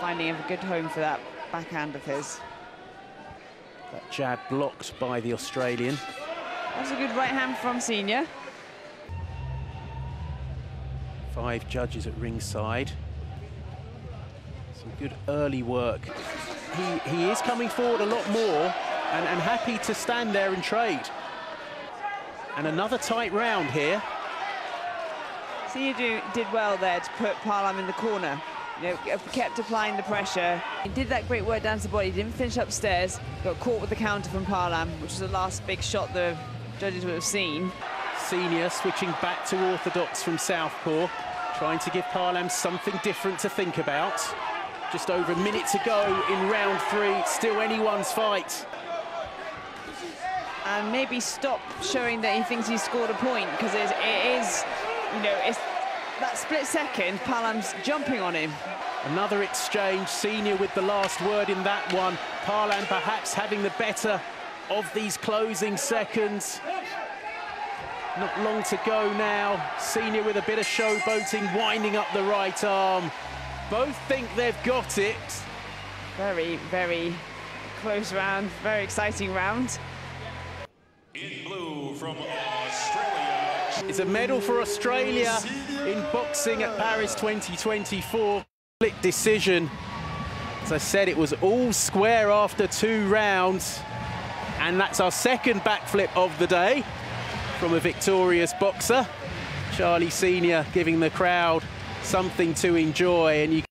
finding a good home for that backhand of his. That jab blocked by the Australian. That's a good right hand from Senior. Five judges at ringside. Some good early work. He, he is coming forward a lot more and, and happy to stand there and trade. And another tight round here. Senior do, did well there to put Paalam in the corner. You know, kept applying the pressure. He did that great work down to the body, didn't finish upstairs, got caught with the counter from Paalam, which was the last big shot the judges would have seen. Senior switching back to orthodox from southpaw, trying to give Paalam something different to think about. Just over a minute to go in round three, still anyone's fight. And maybe stop showing that he thinks he scored a point, because it is, you know, it's that split second, Paalam's jumping on him. Another exchange, Senior with the last word in that one. Paalam perhaps having the better of these closing seconds. Not long to go now. Senior with a bit of showboating, winding up the right arm. Both think they've got it. Very, very close round, very exciting round. In blue from Australia. It's a medal for Australia in boxing at Paris 2024. Split decision. As I said, it was all square after two rounds. And that's our second backflip of the day from a victorious boxer. Charlie Senior giving the crowd something to enjoy. And you